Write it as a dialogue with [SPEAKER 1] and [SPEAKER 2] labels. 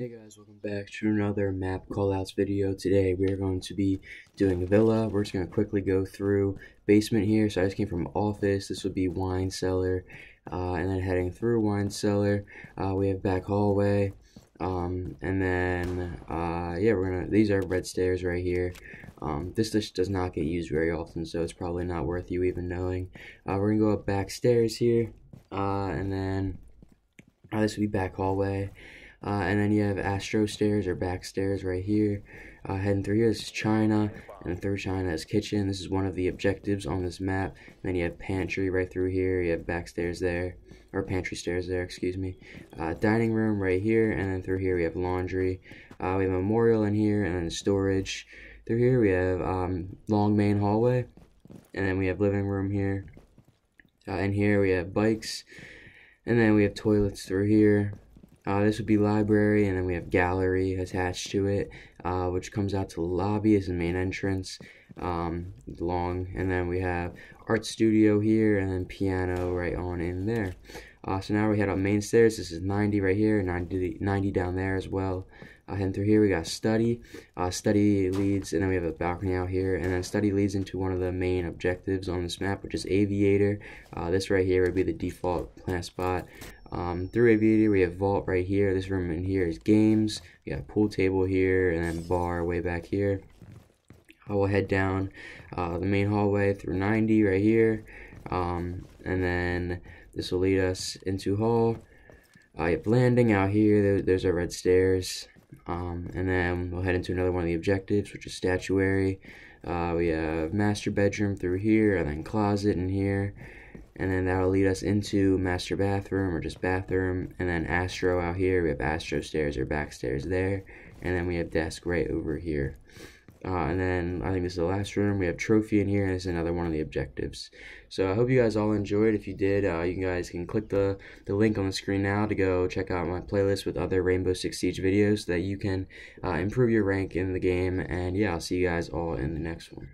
[SPEAKER 1] Hey guys, welcome back to another map callouts video. Today we are going to be doing Villa. We're just going to quickly go through basement here. So I just came from office. This would be wine cellar. Uh, and then heading through wine cellar, uh, we have back hallway. Um, and then, uh, yeah, we're going to, these are red stairs right here. Um, this just does not get used very often, so it's probably not worth you even knowing. Uh, we're going to go up back stairs here. Uh, and then, uh, this would be back hallway. Uh, and then you have Astro stairs or back stairs right here. Uh, heading through here, this is China, and through China is kitchen. This is one of the objectives on this map. And then you have pantry right through here. You have back stairs there, or pantry stairs there, excuse me. Uh, dining room right here, and then through here we have laundry. Uh, we have memorial in here, and then storage. Through here we have um, long main hallway, and then we have living room here. Uh, in here we have bikes, and then we have toilets through here. Uh, this would be library, and then we have gallery attached to it, uh, which comes out to lobby as the main entrance, um, long, and then we have art studio here, and then piano right on in there. Uh, so now we head up main stairs. This is 90 right here, 90, 90 down there as well. Uh, through here, we got study. Uh, study leads, and then we have a balcony out here, and then study leads into one of the main objectives on this map, which is aviator. Uh, this right here would be the default plant spot. Um, through Aviator, we have Vault right here. This room in here is games. We have pool table here, and then bar way back here. I will head down uh, the main hallway through 90 right here. Um, and then this will lead us into hall. I have landing out here. There, there's our red stairs. Um, and then we'll head into another one of the objectives, which is statuary. Uh, we have master bedroom through here, and then closet in here and then that'll lead us into master bathroom or just bathroom and then astro out here we have astro stairs or back stairs there and then we have desk right over here uh, and then I think this is the last room. We have trophy in here, and is another one of the objectives. So I hope you guys all enjoyed. If you did, uh, you guys can click the, the link on the screen now to go check out my playlist with other Rainbow Six Siege videos so that you can uh, improve your rank in the game. And yeah, I'll see you guys all in the next one.